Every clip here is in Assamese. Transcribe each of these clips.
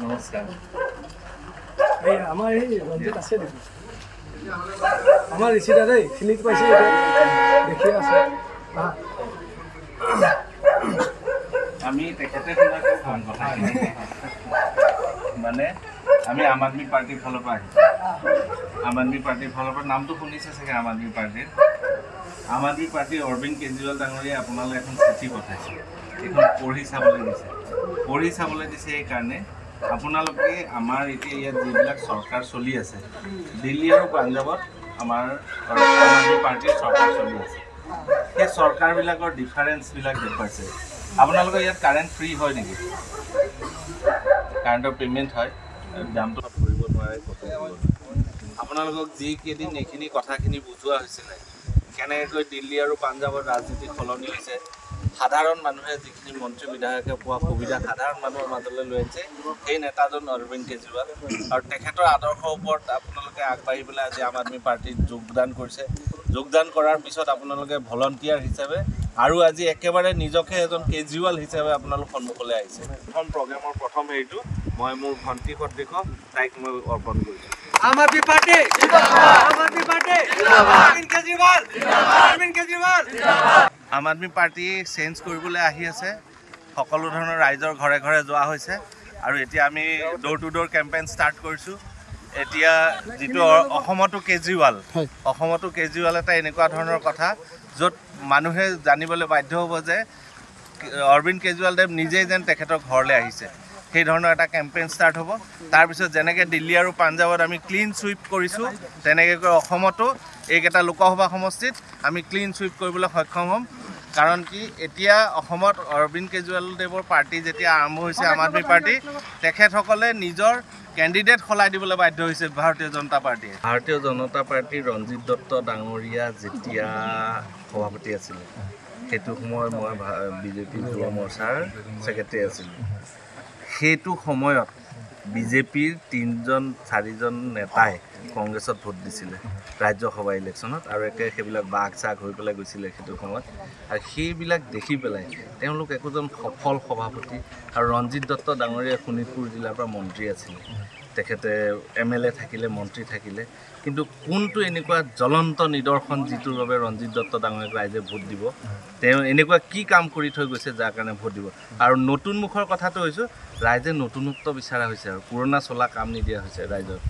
নমস্কাৰ আমাৰ আমাৰ ঋষিদা দেই চিনি পাইছে দেখি আছে। আমি তেখেতে মানে আমি আম আদমি পাৰ্টিৰ ফালৰ পৰা আহিছোঁ আম আদমি পাৰ্টিৰ ফালৰ পৰা নামটো শুনিছে চাগে আম আদমি পাৰ্টিৰ আম আদমি পাৰ্টীৰ অৰবিন্দ কেজৰিৱাল ডাঙৰীয়াই আপোনালৈ এখন চিঠি পঠাইছে এইখন পঢ়ি চাবলৈ দিছে পঢ়ি চাবলৈ দিছে সেইকাৰণে আপোনালোকে আমাৰ এতিয়া ইয়াত যিবিলাক চৰকাৰ চলি আছে দিল্লী আৰু পাঞ্জাৱত আমাৰ আম পাৰ্টীৰ চৰকাৰ চলি আছে। সেই চৰকাৰবিলাকৰ ডিফাৰেঞ্চবিলাক দেখুৱাইছে। আপোনালোকৰ ইয়াত কাৰেণ্ট ফ্ৰী হয় নেকি? কাৰেণ্টৰ পে'মেণ্ট হয় দামটো দিব নোৱাৰে। আপোনালোকক যিকেইদিন এইখিনি কথাখিনি বুজোৱা হৈছিলে কেনেকৈ দিল্লী আৰু পাঞ্জাৱৰ ৰাজনীতি সলনি হৈছে সাধাৰণ মানুহে যিখিনি মন্ত্ৰী বিধায়কে পোৱা সুবিধা সাধাৰণ মানুহৰ মাজলৈ লৈ আহিছে সেই নেতাজন অৰবিন্দ কেজৰিৱাল। আৰু তেখেতৰ আদৰ্শৰ ওপৰত আপোনালোকে আগবাঢ়ি পেলাই আজি আম আদমি পাৰ্টীত যোগদান কৰিছে। যোগদান কৰাৰ পিছত আপোনালোকে ভলণ্টিয়াৰ হিচাপে আৰু আজি একেবাৰে নিজকে এজন কেজৰিৱাল হিচাপে আপোনালোক সন্মুখলৈ আহিছে। প্ৰথম প্ৰগ্ৰেমৰ প্ৰথম হেৰিটো মই মোৰ ভণ্টি সদৃশ তাইক মই অৰ্পণ কৰিছোঁ। আম আদমি পাৰ্টি! আম আদমি পাৰ্টি! কেজৰিৱাল! কেজৰিৱাল! আম আদমি পাৰ্টি চেঞ্জ কৰিবলৈ আহি আছে। সকলো ধৰণৰ ৰাইজৰ ঘৰে ঘৰে যোৱা হৈছে আৰু এতিয়া আমি door to door campaign start কৰিছোঁ। এতিয়া যিটো অসমতো কেজৰিৱাল অসমতো কেজৰিৱাল এটা এনেকুৱা ধৰণৰ কথা য'ত মানুহে জানিবলৈ বাধ্য হ'ব যে অৰবিন্দ কেজৰিৱালদেৱ নিজেই যেন তেখেতৰ ঘৰলৈ আহিছে। সেই ধৰণৰ এটা কেম্পেইন ষ্টাৰ্ট হ'ব। তাৰপিছত যেনেকৈ দিল্লী আৰু পাঞ্জাৱত আমি ক্লিন চুইপ কৰিছোঁ তেনেকৈ অসমতো এইকেইটা লোকসভা সমষ্টিত আমি ক্লিন চুইপ কৰিবলৈ সক্ষম হ'ম। কাৰণ কি এতিয়া অসমত অৰবিন্দ কেজৰিৱালদেৱৰ পাৰ্টি যেতিয়া আৰম্ভ হৈছে আম আদমি পাৰ্টি তেখেতসকলে নিজৰ কেণ্ডিডেট সলাই দিবলৈ বাধ্য হৈছে ভাৰতীয় জনতা পাৰ্টীয়ে। ভাৰতীয় জনতা পাৰ্টীৰ ৰঞ্জিত দত্ত ডাঙৰীয়া যেতিয়া সভাপতি আছিলে সেইটো সময়ত মই বিজেপি যুৱ মৰ্চাৰ ছেক্ৰেটেৰী আছিলোঁ। সেইটো সময়ত বিজেপিৰ তিনিজন চাৰিজন নেতাই কংগ্ৰেছত ভোট দিছিলে ৰাজ্যসভা ইলেকশ্যনত আৰু একে সেইবিলাক বাঘ চাঘ হৈ পেলাই গৈছিলে সেইটো সময়ত। আৰু সেইবিলাক দেখি পেলাই তেওঁলোক একোজন সফল সভাপতি। আৰু ৰঞ্জিত দত্ত ডাঙৰীয়া শোণিতপুৰ জিলাৰ পৰা মন্ত্ৰী আছিলে। তেখেতে এম এল এ থাকিলে মন্ত্ৰী থাকিলে। কিন্তু কোনটো এনেকুৱা জ্বলন্ত নিদৰ্শন যিটোৰ বাবে ৰঞ্জিত দত্ত ডাঙৰীয়াক ৰাইজে ভোট দিব তেওঁ এনেকুৱা কি কাম কৰি থৈ গৈছে যাৰ কাৰণে ভোট দিব? আৰু নতুন মুখৰ কথাটো হৈছোঁ ৰাইজে নতুনত্ব বিচৰা হৈছে আৰু পুৰণা চলা কাম নিদিয়া হৈছে ৰাইজৰ।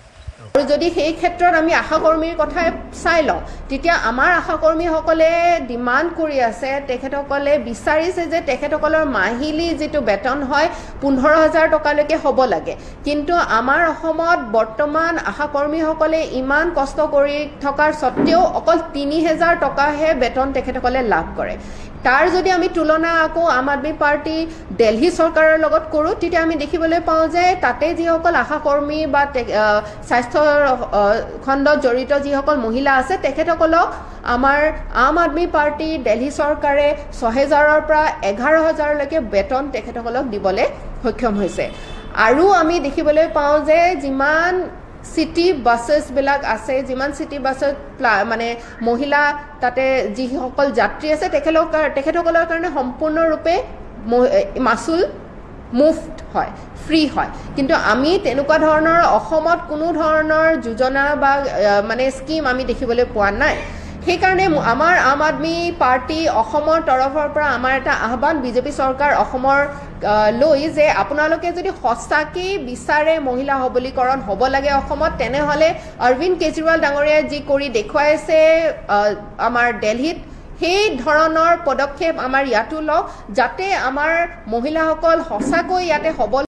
আৰু যদি সেই ক্ষেত্ৰত আমি আশাকৰ্মীৰ কথাই চাই লওঁ তেতিয়া আমাৰ আশাকৰ্মীসকলে ডিমাণ্ড কৰি আছে তেখেতসকলে বিচাৰিছে যে তেখেতসকলৰ মাহিলী যিটো বেতন হয় পোন্ধৰ হাজাৰ টকালৈকে হ'ব লাগে। কিন্তু আমাৰ অসমত বৰ্তমান আশাকৰ্মীসকলে ইমান কষ্ট কৰি থকাৰ স্বত্তেও অকল তিনি হেজাৰ টকাহে বেতন তেখেতসকলে লাভ কৰে। তাৰ যদি আমি তুলনা আকৌ আম আদমি পাৰ্টি দেলহি চৰকাৰৰ লগত কৰোঁ তেতিয়া আমি দেখিবলৈ পাওঁ যে তাতে যিসকল আশাকৰ্মী বা স্বাস্থ্য খণ্ডত জড়িত যিসকল মহিলা আছে তেখেতসকলক আমাৰ আম আদমি পাৰ্টি দেলহি চৰকাৰে ছহেজাৰৰ পৰা এঘাৰ হাজাৰলৈকে বেতন তেখেতসকলক দিবলৈ সক্ষম হৈছে। আৰু আমি দেখিবলৈ পাওঁ যে যিমান চিটি বাছেছবিলাক আছে যিমান চিটি বাছত মানে মহিলা তাতে যিসকল যাত্ৰী আছে তেখেতক তেখেতসকলৰ কাৰণে সম্পূৰ্ণৰূপে মাচুল মুফ্ট হয় ফ্ৰী হয়। কিন্তু আমি তেনেকুৱা ধৰণৰ অসমত কোনো ধৰণৰ যোজনা বা মানে স্কিম আমি দেখিবলৈ পোৱা নাই। সেইকাৰণে আমাৰ আম আদমি পাৰ্টি অসমৰ তৰফৰ পৰা আমাৰ এটা আহ্বান বিজেপি চৰকাৰ অসমৰ লৈ যে আপোনালোকে যদি সঁচাকেই বিচাৰে মহিলা সবলীকৰণ হ'ব লাগে অসমত তেনেহ'লে অৰবিন্দ কেজৰিৱাল ডাঙৰীয়াই যি কৰি দেখুৱাইছে আমাৰ দেলহিত সেই ধৰণৰ পদক্ষেপ আমাৰ ইয়াতো লওক যাতে আমাৰ মহিলাসকল সঁচাকৈ ইয়াতে সবল